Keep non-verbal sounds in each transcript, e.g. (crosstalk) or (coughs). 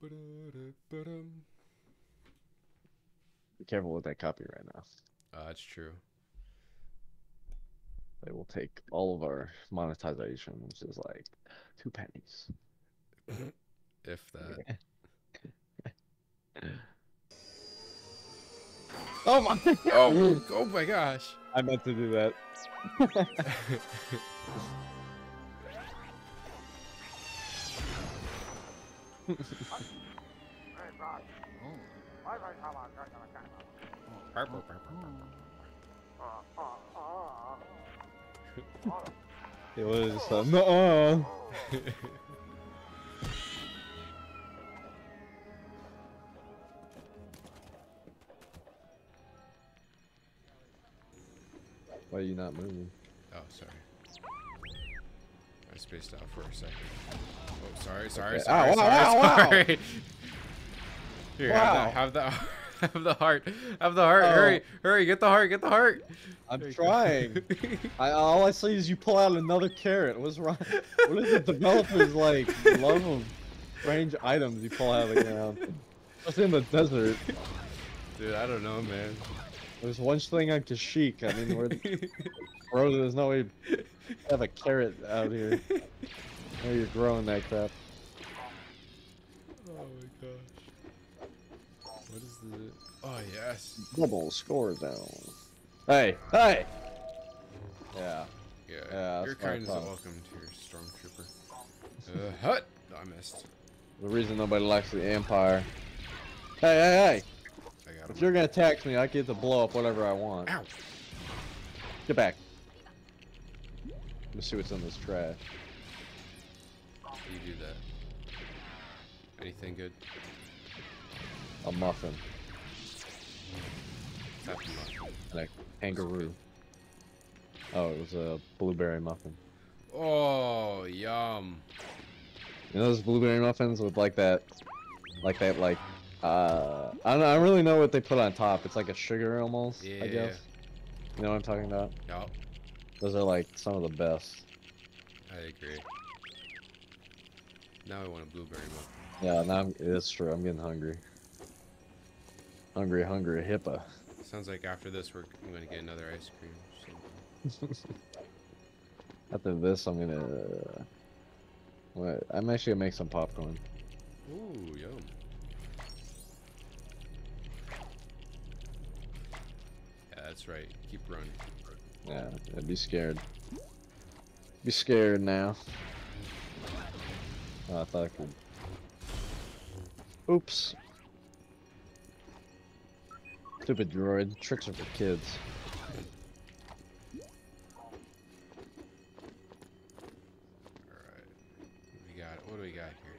Ba-da-da-ba-dum. Be careful with that copyright now. Uh, that's true. They will take all of our monetization, which is like two pennies. (coughs) If that. (laughs) Oh my! Oh, oh my gosh. I meant to do that. (laughs) (laughs) It was uh, no. (laughs) Why are you not moving? Oh, sorry. I spaced out for a second. Oh, sorry, sorry, Okay. sorry, Ow, sorry, ow, ow, ow. sorry. (laughs) Here, Wow. have the, have (laughs) the, have the heart, have the heart. Oh. Hurry, hurry, get the heart, get the heart. I'm There trying. (laughs) I, all I see is you pull out another carrot. What's wrong? What is the developers like? Love of strange items you pull out of the ground. What's in the desert? Dude, I don't know, man. There's one thing on Kashyyyk. I mean, we're bro. There's no way (laughs) have a carrot out here. (laughs) Oh, you're growing that crap. Oh my gosh. What is the? Oh yes. Double score down. Hey, hey. Yeah. Yeah. Yeah, your that's kind is a welcome to your stormtrooper. Uh, hut. I missed. The reason nobody likes the Empire. Hey, hey, hey! I got If you're gonna attack me, I get to blow up whatever I want. Ow. Get back. Let me see what's in this trash. You do that. Anything good? A muffin Tap him up. and a kangaroo. Oh, it was a blueberry muffin. Oh, yum. You know those blueberry muffins with like that, like that, like, uh, I don't, know, I don't really know what they put on top. It's like a sugar almost, Yeah. I guess. You know what I'm talking about? Yup. Those are like some of the best. I agree. Now I want a blueberry muffin. Yeah, now I'm, it's true. I'm getting hungry. Hungry, hungry, hippa. Sounds like after this we're I'm gonna get another ice cream. or something. (laughs) After this, I'm gonna. Uh, what? I'm actually gonna make some popcorn. Ooh, yum. Yeah, that's right. Keep running. Yeah, yeah, be scared. Be scared now. Oh, I thought I could. Oops. Stupid droid. Tricks are for kids. Alright. We got what do we got here?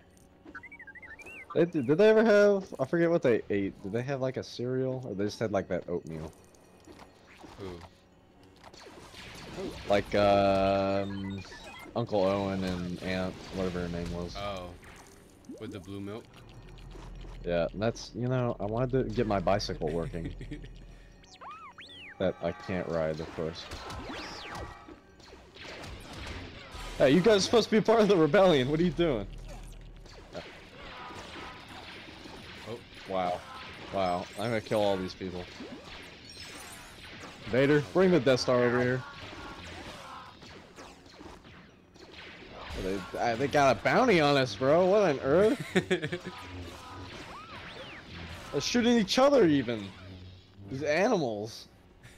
They, did, did they ever have? I forget what they ate. Did they have like a cereal, or they just had like that oatmeal? Ooh. Like um, Uncle Owen and Aunt, whatever her name was. Oh. With the blue milk? Yeah, that's you know I wanted to get my bicycle working. (laughs) that I can't ride, of course. Hey, you guys are supposed to be part of the rebellion. What are you doing? Oh. Wow. Wow. I'm gonna kill all these people. Vader, bring the Death Star over here. They, uh, they got a bounty on us, bro. What on earth? (laughs) They're shooting each other, even. These animals.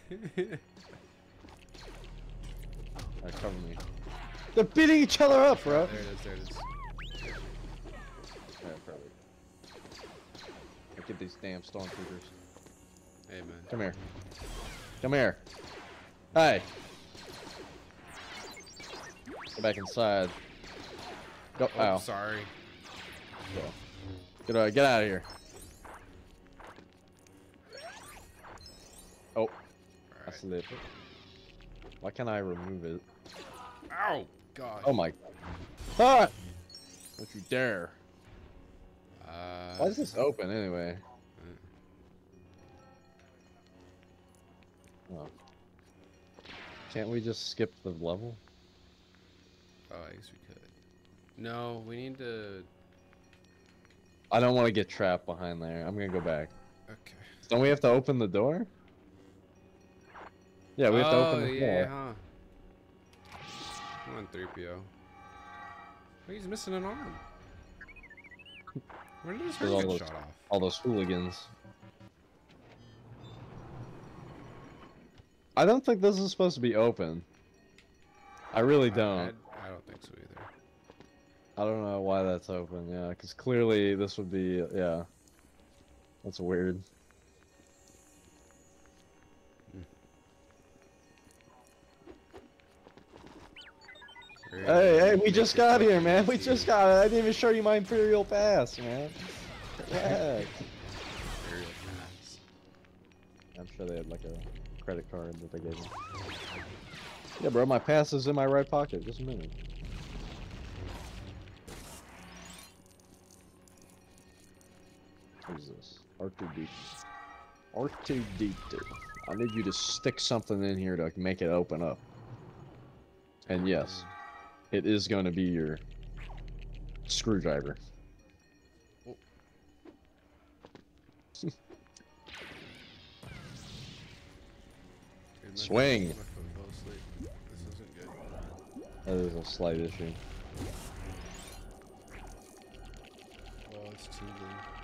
(laughs) Alright, cover me. They're beating each other up, bro. There it is, there it is. Alright, perfect. Look at these damn stormtroopers. Hey man. Come here. Come here. Hey. Go back inside. Go. Oh, Ow. sorry. Get out. Get out of here. Oh, that's Alright. lit. Why can't I remove it? Ow! God. Oh my. Ah! Don't you dare. Uh, Why is this open anyway? Oh. Can't we just skip the level? Oh, I guess we. No, we need to. I don't want to get trapped behind there. I'm gonna go back. Okay. Don't we have to open the door? Yeah, we have to open Oh, the yeah, door. huh? Come on, 3PO. Oh, he's missing an arm. Where did his get those- shot off? All those hooligans. I don't think this is supposed to be open. I really don't. I, I don't think so either. I don't know why that's open. Yeah, because clearly this would be. Yeah. That's weird. Hey, hey, we just got here, man. We just got it. I didn't even show you my Imperial Pass, man. Very nice. I'm sure they had like a credit card that they gave me. Yeah, bro, my pass is in my right pocket. Just a minute. R2D2. I need you to stick something in here to make it open up. And yes, it is going to be your screwdriver. Swing. phone- my phone fell asleep. This isn't good. That is a slight issue. Oh, it's tingling.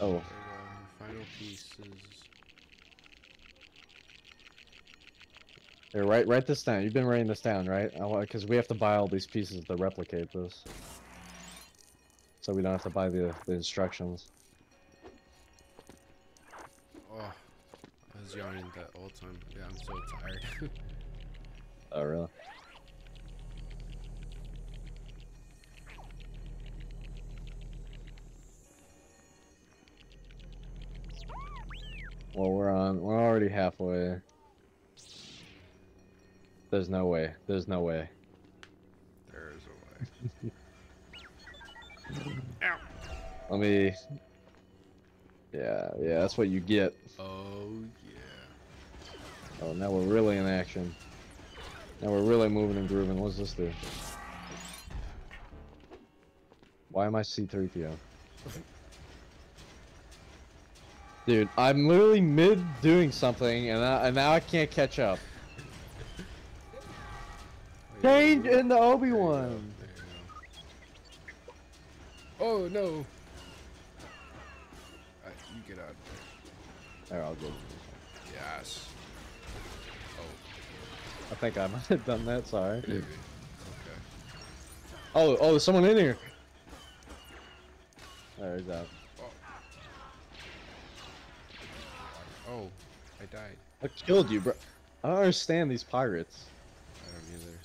Oh, go. Uh, final pieces. here, write write this down. You've been writing this down, right? Because we have to buy all these pieces to replicate this, so we don't have to buy the the instructions. Oh, I was yawning that whole time. Yeah, I'm so tired. (laughs) Oh, really? Well, we're on. We're already halfway. There's no way. There's no way. There's a way. (laughs) Ow. Let me. Yeah, yeah, that's what you get. Oh yeah. Oh, now we're really in action. Now we're really moving and grooving. What's this do? Why am I C3PO? (laughs) Dude, I'm literally mid doing something and, I, and now I can't catch up. Change in the Obi-Wan! Oh no! Uh, you get out of There, I'll go. Yes. Oh, I think I (laughs) might have done that, sorry. maybe. Okay. Oh, oh, there's someone in here! There, he's Oh, I died. I killed you, bro? I don't understand these pirates. I don't either.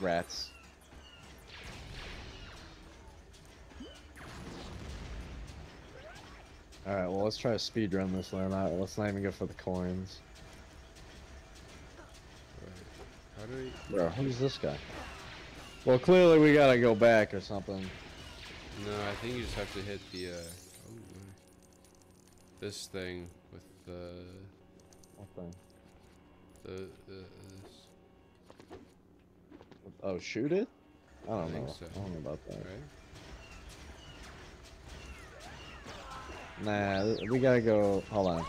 Rats. Alright, well let's try to speed run this one. Not, let's not even go for the coins. Right. How do we? Bro, who's this guy? Well, clearly we gotta go back or something. No, I think you just have to hit the. Uh, oh, uh, this thing with the What thing? the, the this, Oh, shoot it? I don't I know. so. I don't know about that. right? Nah, we gotta go. Hold on.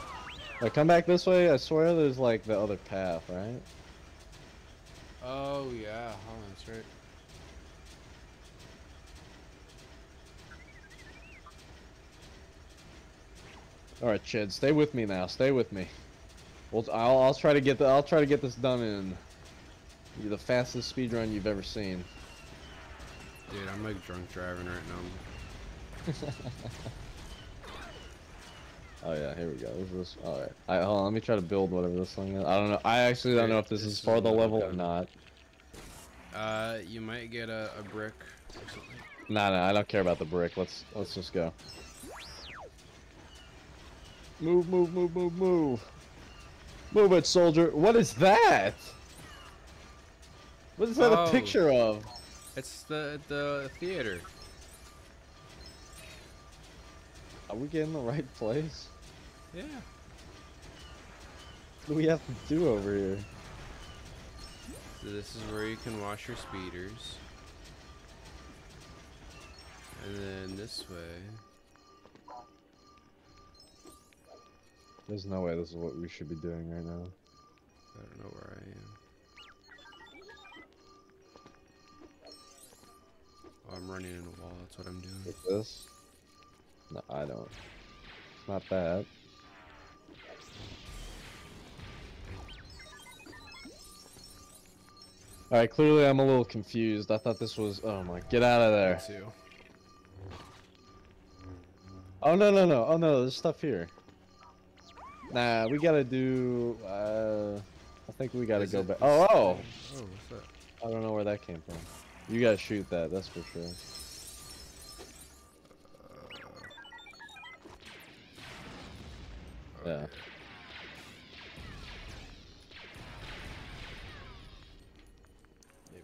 Like, come back this way. I swear there's like the other path, right? Oh yeah, hold on, that's right. All right, Ched, stay with me now. Stay with me. Well, I'll I'll try to get the I'll try to get this done in the fastest speed run you've ever seen. Dude, I'm like drunk driving right now. (laughs) Oh yeah, here we go. This is all right. All right, hold on. Let me try to build whatever this thing is. I don't know. I actually don't know if this This is for the level or not. Uh, you might get a, a brick. Nah, nah. I don't care about the brick. Let's let's just go. Move, move, move, move, move. Move it, soldier. What is that? What is that Oh. a picture of? It's the the theater. Are we getting the right place? Yeah. What do we have to do over here? So this is where you can wash your speeders. And then this way. There's no way this is what we should be doing right now. I don't know where I am. Oh, I'm running in a wall. That's what I'm doing. With this? No, I don't. It's not that. Alright, clearly I'm a little confused. I thought this was. Oh my. Get out of there. Oh no, no, no. Oh no, there's stuff here. Nah, we gotta do. Uh, I think we gotta Is go it back. Oh, oh! Oh, what's that? I don't know where that came from. You gotta shoot that, that's for sure. Uh, Yeah. okay. Maybe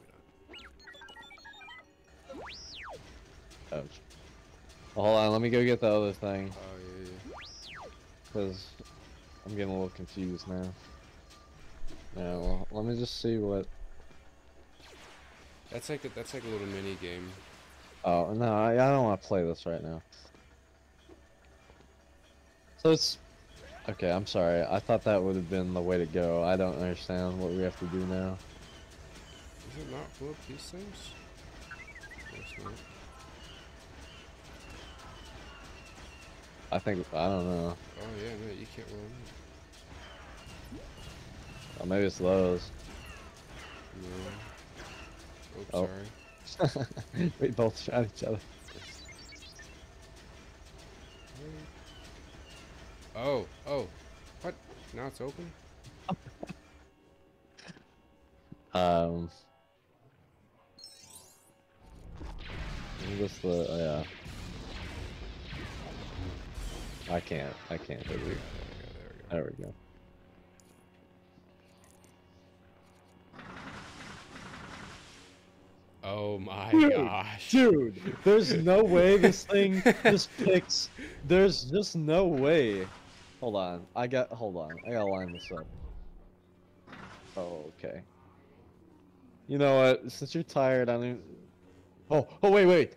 not. Ouch. Well, hold on, let me go get the other thing. Oh yeah, yeah. Because I'm getting a little confused now. Yeah, well, let me just see what. That's like a, that's like a little mini game. Oh, no, I, I don't want to play this right now. So it's. Okay, I'm sorry. I thought that would have been the way to go. I don't understand what we have to do now. Is it not up these things? I think. I don't know. Oh yeah, no, you can't roll. Oh, maybe it's those. No. Oops, Oh. sorry. (laughs) we both shot each other. Oh, oh. What? Now it's open? Um. What's the. Oh, yeah. I can't. I can't. There we go, there we go, there we go. There we go. Oh my Dude, gosh. Dude, there's no way this thing (laughs) just picks. There's just no way. Hold on. I got. Hold on. I gotta line this up. Oh, okay. You know what? Since you're tired, I don't. Oh, oh, wait, wait.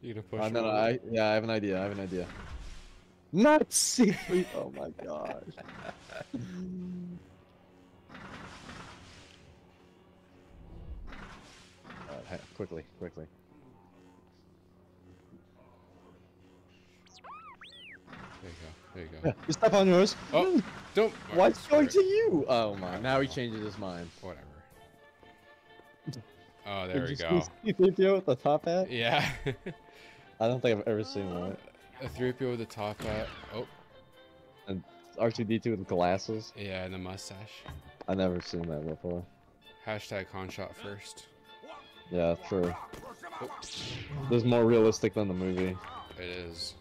You're gonna push Uh, no, no. I, yeah, I have an idea. I have an idea. Not (laughs) C3. oh my gosh. (laughs) quickly, quickly. There you go. There you Yeah, go. you step on yours. Oh, don't. Why alright, it's going to you? Oh my! Now he changes his mind. Whatever. (laughs) Oh, there we Did go. you see C3PO with the top hat? Yeah. (laughs) I don't think I've ever seen one. A 3PO with the top hat. Oh, And R2D2 with glasses. yeah, and the mustache. I never seen that before. Hashtag Han shot first. Yeah, true. This is more realistic than the movie. it is.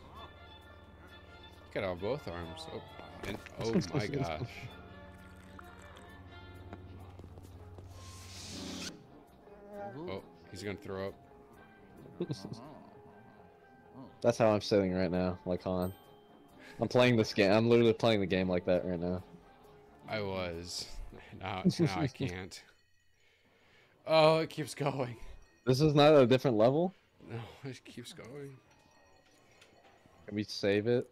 Get on both arms. Oh, and (laughs) oh my gosh. Oh, he's gonna throw up. That's how I'm sitting right now, like Han. I'm playing this game. I'm literally playing the game like that right now. I was. Now, now I can't. (laughs) Oh, it keeps going. This is not a different level. No, it keeps going. Can we save it?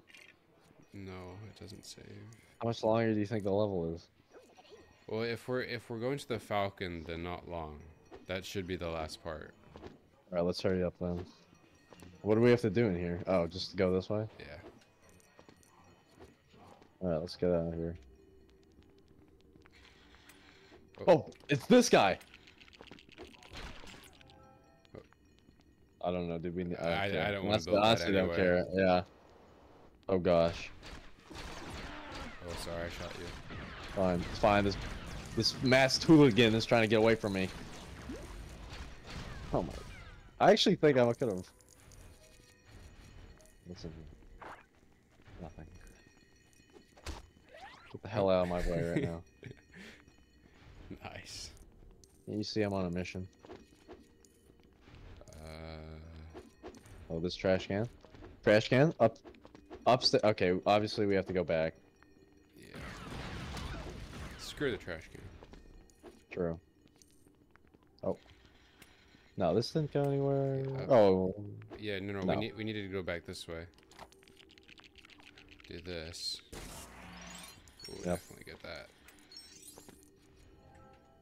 No, it doesn't save. How much longer do you think the level is? Well, if we're if we're going to the Falcon, then not long. That should be the last part. All right, let's hurry up then. What do we have to do in here? Oh, just go this way. Yeah. All right, let's get out of here. Oh. Oh, it's this guy. I don't know. Did we? I don't, I- care. I don't wanna honestly, build that honestly don't care. Yeah. Oh gosh. Oh, sorry, I shot you. Fine. It's fine. This this masked hooligan is trying to get away from me. Oh my. I actually think I could have. Listen. Nothing. Get the hell out of my way right now. (laughs) Nice. You see I'm on a mission. Oh, this trash can. Trash can up, upstairs. Okay, obviously we have to go back. yeah. Screw the trash can. True. Oh. No, this didn't go anywhere. Yeah, Oh, Yeah, no, no, No. we need we needed to go back this way. Do this. We'll Yep. definitely get that.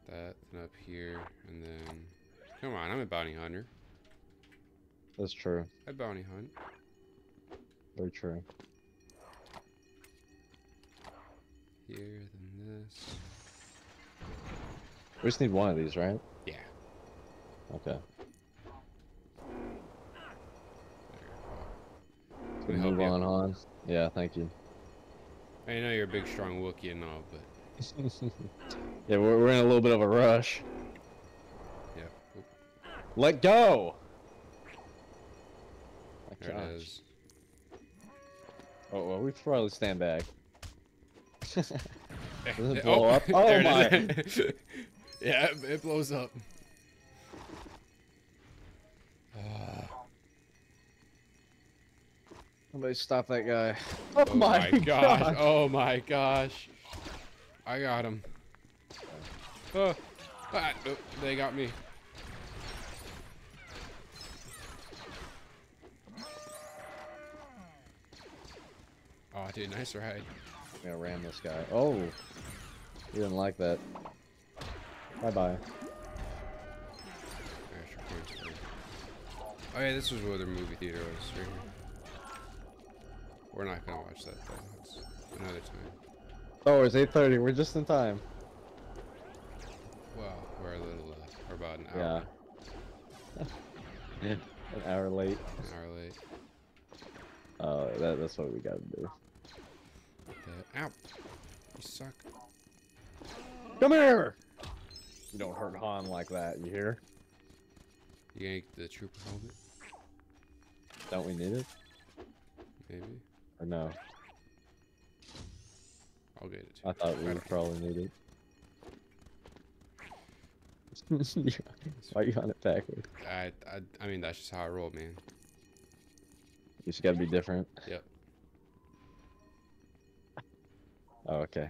That and up here, and then come on, I'm a bounty hunter. That's true. I bounty hunt. Very true. Here, then this. We just need one of these, right? Yeah. Okay. We move on, Han. Yeah, thank you. I know you're a big, strong Wookiee and all, but (laughs) yeah, we're, we're in a little bit of a rush. yeah. Let go! My there gosh. it is. Oh, well, we probably stand back. (laughs) Does it blow up? (laughs) Oh my. it is. (laughs) yeah, it, it blows up. Ah. (sighs) Somebody stop that guy. Oh, (sighs) Oh my gosh. Oh my gosh. I got him. Oh, ah, oh, they got me. Oh, dude, nice ride. I'm gonna ram this guy. Oh! You didn't like that. Bye bye. Extra Oh yeah, this was where the movie theater was, right here. We're not gonna watch that though. It's another time. Oh, it's 8.30. We're just in time. Well, we're a little, uh, we're about an hour. Yeah. (laughs) An hour late. an hour late. Uh, that, that's what we gotta do. The, ow! You suck. Come here! You don't hurt Han like that, you hear? You gonna get the trooper helmet? Don't we need it? Maybe. Or no? I'll get it. I thought we would probably need it. (laughs) Why are you on it backwards? I, I, I mean, that's just how I roll, man. You just gotta be different. Yep. Oh, okay.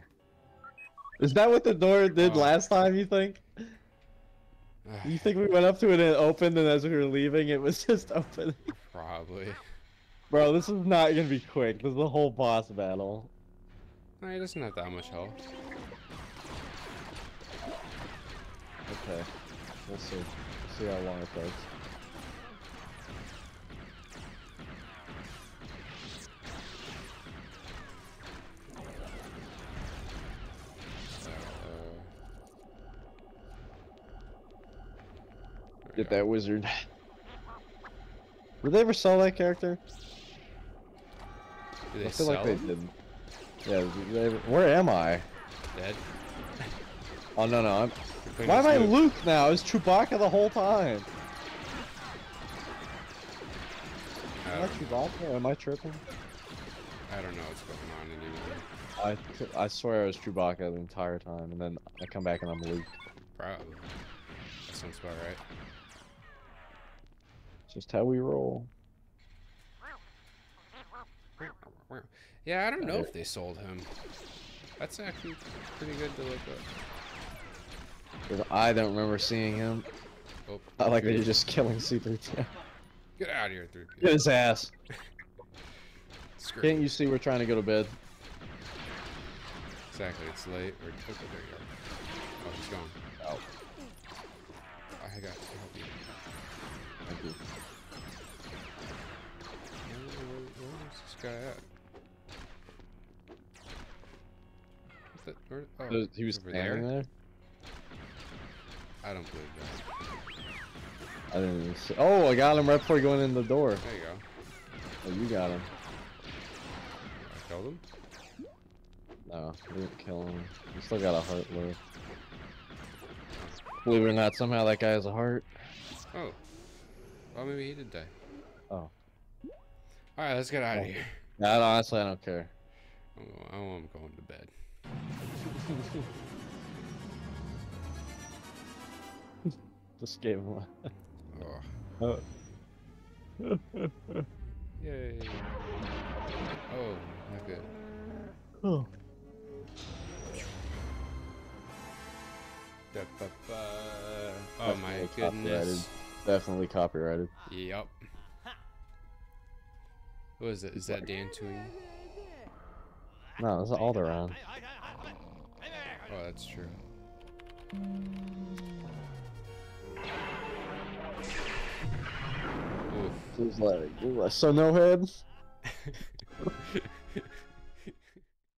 Is that what the door did Oh. last time, you think? (sighs) You think we went up to it and it opened, and as we were leaving, it was (laughs) just open? Probably. Bro, this is not gonna be quick. This is a whole boss battle. No, he doesn't have that much health. Okay. We'll see. see how long it takes. Get that wizard. Did they ever sell that character? They I feel like they didn't. Yeah, did they ever... where am I? Dead? Oh no no, I'm. Why am I Luke. Now? It's Chewbacca the whole time. Am I oh. Chewbacca? Am I tripping? I don't know what's going on anymore. I, I swear I was Chewbacca the entire time, and then I come back and I'm Luke. Probably. That sounds about right. Just how we roll. Yeah, I don't know if they sold him. That's actually pretty good to look up. 'Cause I don't remember seeing him. Oh, I like that you're just killing C3PO. Get out of here, 3 Get his ass. Can't you see we're trying to go to bed? Exactly, it's late. Or, oh, there you go. Oh, he's gone. Oh, I got to help guy at? That? Where, oh, There's- He was standing there? there? I don't believe that. I didn't even see. Oh, I got him right before going in the door. There you go. Oh, you got him. I killed him. No, we didn't kill him. He still got a heart left. Believe it or not, somehow that guy has a heart. Oh. Well, maybe he did die. Oh. Alright, let's get out of here. Nah, honestly, I don't care. I'm, I'm going to bed. (laughs) This game. Oh. Oh. (laughs) Yay. Oh, not good. oh. Da, ba, ba. Oh my Definitely goodness. Definitely copyrighted. Yep. What is it? Is that Dantooine? No, it's Alderaan. Oh, that's true. Oof. He's like, so no head. (laughs)